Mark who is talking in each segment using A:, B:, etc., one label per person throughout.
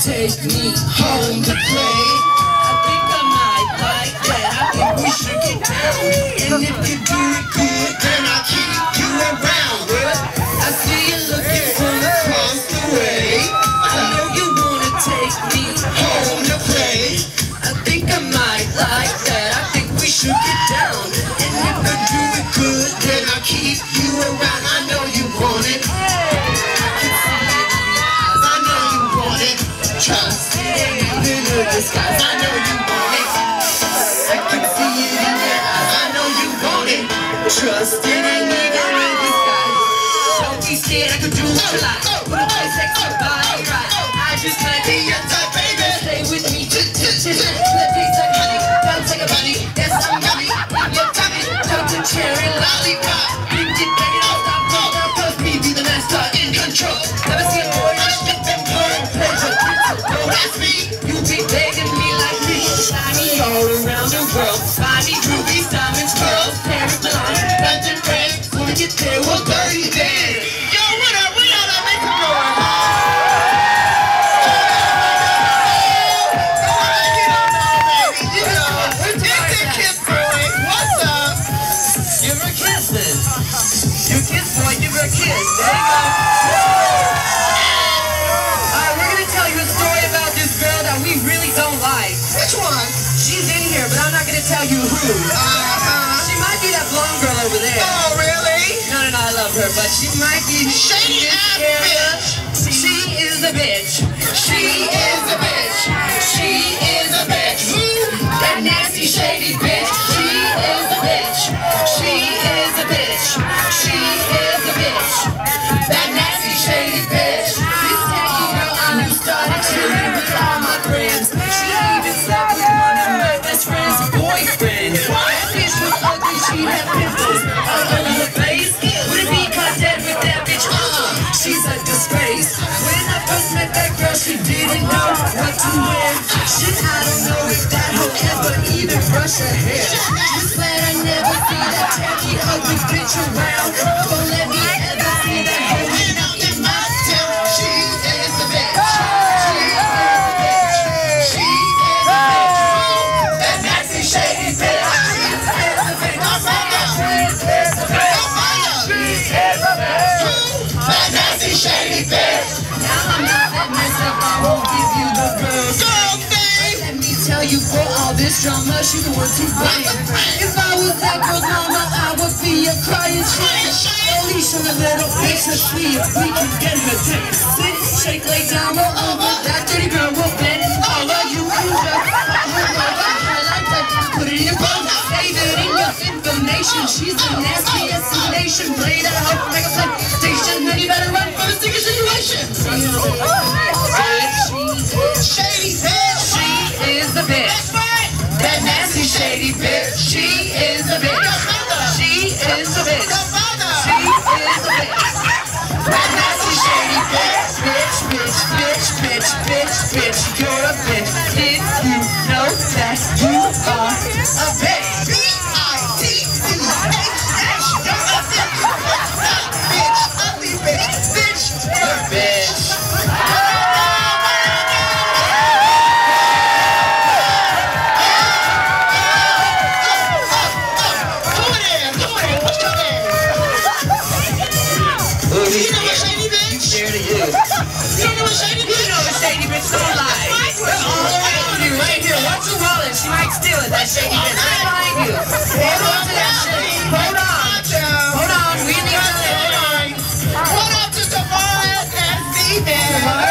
A: take me home to play. I think I might like that. I think we should get down. And if you do Trust even a disguise. Don't be scared. I can do you like. Put a next to your body right. I just might be your type, baby. Stay with me. Let me take honey. Come take a body. Yes, I'm. In your tummy. Touch a cherry lollipop. You get back it off. Stop, stop. Cause me be the master in control. Never see a boy just step and. Pleasure. Oh, that's me. You be begging me like me. Fly me all around the world. Find me rubies, Yo, what up? Then. You kiss boy, give her a kiss. There you go. Alright, we're gonna tell you a story about this girl that we really don't like.
B: Which one?
A: She's in here, but I'm not gonna tell you who.
B: Uh-huh.
A: Her, but she might be
B: Shady
A: this
B: ass
A: area. She is a bitch. She is a bitch. She is a bitch. That nasty, shady bitch. She is a bitch. She is a bitch. Even brush her hair. Just glad I never see that tacky ugly bitch around. You, for all this drama, she the one to blame. If I was that girl's mama, I would be a crying shame. Alicia, the little bitch, let's see if we can get her to sit, shake, lay down, roll over. That dirty girl will bend all of you that, put it in your phone, save it in your information. She's the nastiest nation. Play that hoe, make a is the bitch. She bitch. Bitch. Bitch, bitch, bitch, bitch, bitch, bitch.
B: Shady bitch
A: right behind you. Hold on to that shit. Hold on. Hold on. We need to hold on.
B: What up to Tavares and female?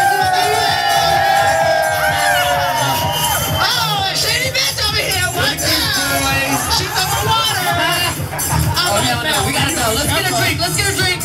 B: Oh, shady bitch over here. What's up? She's on water.
A: Oh, hell no. We gotta go. Let's get a drink. Let's get a drink.